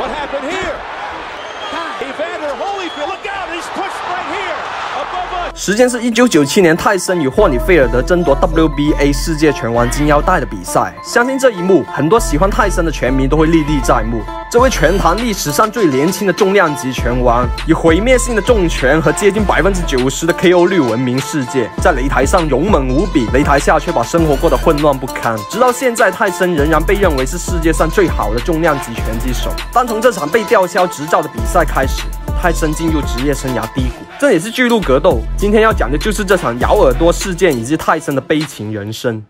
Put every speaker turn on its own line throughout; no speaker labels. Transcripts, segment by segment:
What happened here? Evander Holyfield, look out! He's pushed right here.
时间是一九九七年，泰森与霍里菲尔德争夺 WBA 世界拳王金腰带的比赛。相信这一幕，很多喜欢泰森的拳迷都会历历在目。这位拳坛历史上最年轻的重量级拳王，以毁灭性的重拳和接近百分之九十的 KO 率闻名世界，在擂台上勇猛无比，擂台下却把生活过得混乱不堪。直到现在，泰森仍然被认为是世界上最好的重量级拳击手。但从这场被吊销执照的比赛开始，泰森进入职业生涯低谷。这也是巨鹿格斗今天要讲的就是这场咬耳朵事件以及泰森的悲情人生。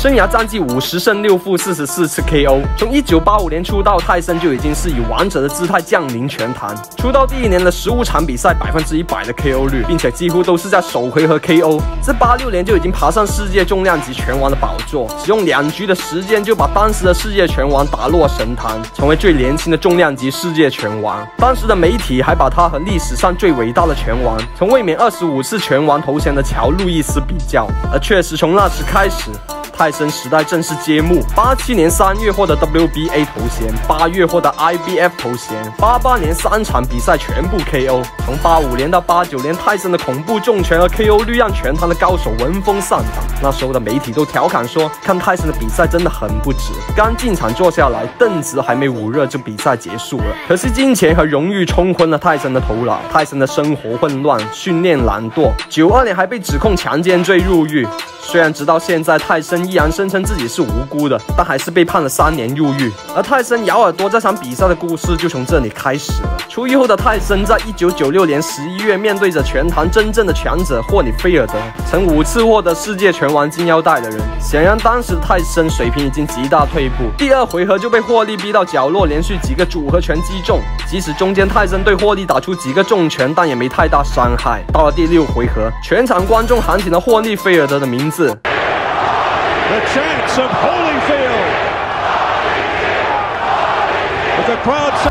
生涯战绩五十胜六负四十四次 KO。从一九八五年出道，泰森就已经是以王者的姿态降临拳坛。出道第一年的十五场比赛，百分之一百的 KO 率，并且几乎都是在首回合 KO。自八六年就已经爬上世界重量级拳王的宝座，只用两局的时间就把当时的世界拳王打落神坛，成为最年轻的重量级世界拳王。当时的媒体还把他和历史上最伟大的拳王，从卫冕二十五次拳王头衔的乔·路易斯比较。而确实，从那时开始。泰森时代正式揭幕。八七年三月获得 WBA 头衔，八月获得 IBF 头衔，八八年三场比赛全部 KO。从八五年到八九年，泰森的恐怖重拳和 KO 率让拳坛的高手闻风丧胆。那时候的媒体都调侃说，看泰森的比赛真的很不值。刚进场坐下来，凳子还没捂热就比赛结束了。可惜金钱和荣誉冲昏了泰森的头脑，泰森的生活混乱，训练懒惰。九二年还被指控强奸罪入狱。虽然直到现在泰森依然声称自己是无辜的，但还是被判了三年入狱。而泰森咬耳朵这场比赛的故事就从这里开始了。出狱后的泰森在一九九六年十一月面对着拳坛真正的强者霍里菲尔德，曾五次获得世界拳王金腰带的人。显然当时泰森水平已经极大退步，第二回合就被霍利逼到角落，连续几个组合拳击中。即使中间泰森对霍利打出几个重拳，但也没太大伤害。到了第六回合，全场观众喊起了霍利菲尔德的名字。The
chance of Holyfield.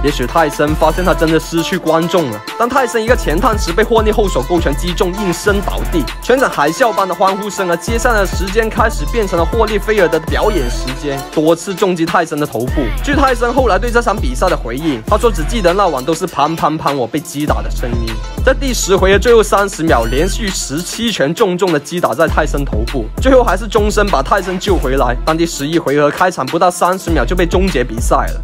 也许泰森发现他真的失去观众了。当泰森一个前探时被霍利后手勾拳击中，应声倒地，全场海啸般的欢呼声。而接下来的时间开始变成了霍利菲尔德的表演时间，多次重击泰森的头部。据泰森后来对这场比赛的回应，他说只记得那晚都是砰砰砰我被击打的声音。在第十回合最后三十秒，连续十七拳重重的击打在泰森头部，最后还是终身把泰森救回来。但第十一回合开场不到三十秒就被终结比赛了。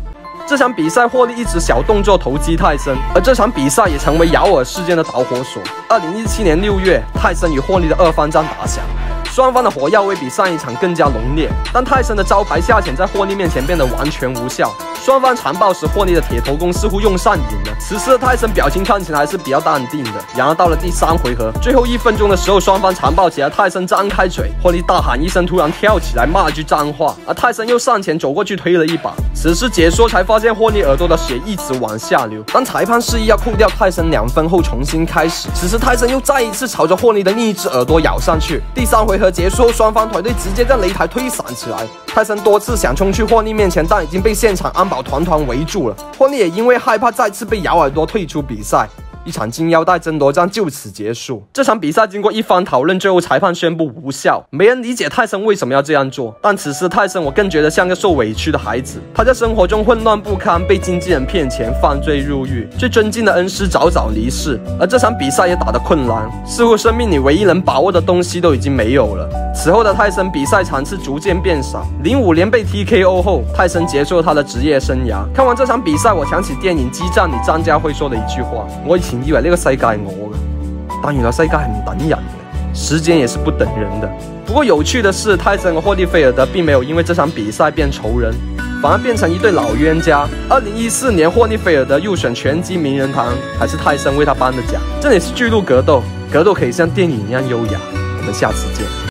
这场比赛，霍利一直小动作投机泰森，而这场比赛也成为咬耳事件的导火索。二零一七年六月，泰森与霍利的二番战打响。双方的火药味比上一场更加浓烈，但泰森的招牌下潜在霍利面前变得完全无效。双方缠抱时，霍利的铁头功似乎用上瘾了。此时的泰森表情看起来还是比较淡定的。然而到了第三回合最后一分钟的时候，双方缠抱起来，泰森张开嘴，霍利大喊一声，突然跳起来骂了句脏话，而泰森又上前走过去推了一把。此时解说才发现霍利耳朵的血一直往下流。当裁判示意要扣掉泰森两分后重新开始，此时泰森又再一次朝着霍利的另一只耳朵咬上去。第三回合。结束后，双方团队直接在擂台推散起来。泰森多次想冲去霍利面前，但已经被现场安排保团团围住了。霍利也因为害怕再次被咬耳朵，退出比赛。一场金腰带争夺战就此结束。这场比赛经过一番讨论，最后裁判宣布无效。没人理解泰森为什么要这样做，但此时泰森我更觉得像个受委屈的孩子。他在生活中混乱不堪，被经纪人骗钱，犯罪入狱，最尊敬的恩师早早离世，而这场比赛也打得困难，似乎生命里唯一能把握的东西都已经没有了。此后的泰森比赛场次逐渐变少。零五年被 TKO 后，泰森结束了他的职业生涯。看完这场比赛，我想起电影《激战》里张家辉说的一句话：我以前。以为呢个世界我嘅，但原来世界很等人嘅，时间也是不等人的。不过有趣的是，泰森和霍利菲尔德并没有因为这场比赛变仇人，反而变成一对老冤家。二零一四年，霍利菲尔德入选拳击名人堂，还是泰森为他颁的奖。这里是巨鹿格斗，格斗可以像电影一样优雅。我们下次见。